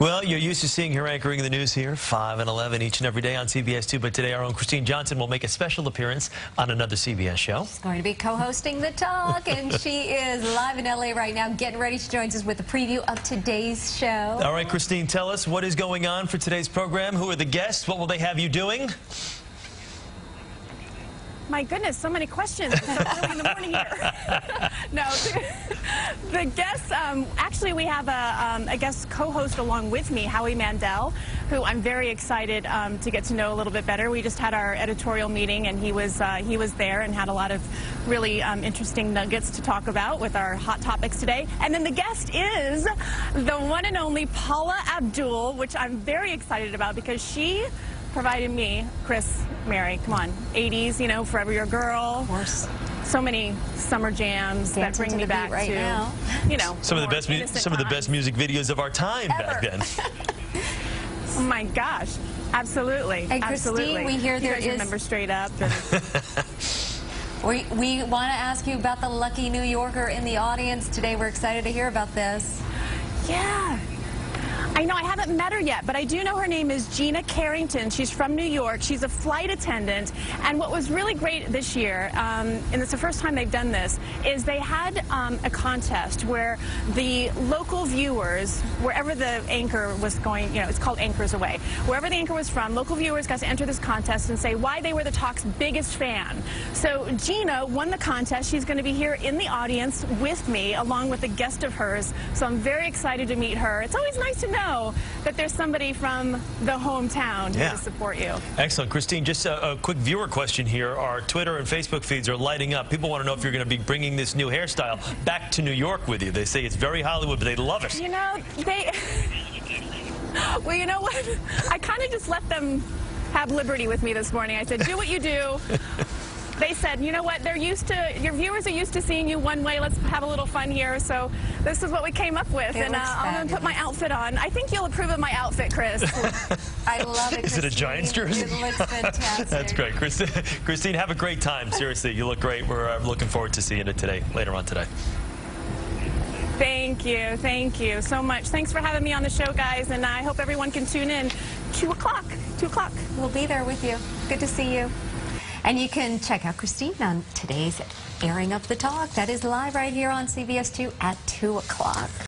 Well, you're used to seeing her anchoring the news here, 5 and 11 each and every day on CBS 2, but today our own Kristine Johnson will make a special appearance on another CBS show. She's going to be co-hosting The Talk, and she is live in L.A. right now, getting ready. She joins us with a preview of today's show. All right, Kristine, tell us what is going on for today's program. Who are the guests? What will they have you doing? My goodness, so many questions early in the morning here. no, the guests, um, actually we have a, um, a guest co-host along with me, Howie Mandel, who I'm very excited um, to get to know a little bit better. We just had our editorial meeting and he was, uh, he was there and had a lot of really um, interesting nuggets to talk about with our hot topics today. And then the guest is the one and only Paula Abdul, which I'm very excited about because she provided me, Chris, Mary, come on, 80s, you know, Forever Your Girl. Of course. So many summer jams Dancing that bring to me back right to, now. you know, Some of the best, mu- innocent some of the best music videos of our time Ever. back then. Oh my gosh, absolutely, And Kristine, absolutely. we hear you guys is- remember straight up. We, we want to ask you about the lucky New Yorker in the audience today. We're excited to hear about this. yeah. I know I haven't met her yet, but I do know her name is Gina Carrington. She's from New York. She's a flight attendant. And what was really great this year, um, and it's the first time they've done this, is they had um, a contest where the local viewers, wherever the anchor was going, you know, it's called Anchors Away, wherever the anchor was from, local viewers got to enter this contest and say why they were the talk's biggest fan. So Gina won the contest. She's going to be here in the audience with me, along with a guest of hers. So I'm very excited to meet her. It's always nice to know that there's somebody from the hometown Yeah. to support you. Excellent. Kristine, just a, a quick viewer question here. Our Twitter and Facebook feeds are lighting up. People want to know if you're going to be bringing this new hairstyle back to New York with you. They say it's very Hollywood, but they love it. You know, they. well, you know what? I kind of just let them have liberty with me this morning. I said, do what you do. They said, you know what? They're used to your viewers are used to seeing you one way. Let's have a little fun here. So this is what we came up with, It and uh, I'm gonna put my outfit on. I think you'll approve of my outfit, Chris. I love it, Is it a Kristine. Giants jersey? It looks fantastic. That's great. Kristine, Kristine, have a great time. Seriously, you look great. We're uh, looking forward to seeing it today, later on today. thank you, thank you so much. Thanks for having me on the show, guys, and I hope everyone can tune in. Two o'clock. Two o'clock. We'll be there with you. Good to see you. And you can check out Kristine on today's airing of The Talk. That is live right here on CBS 2 at 2 o'clock.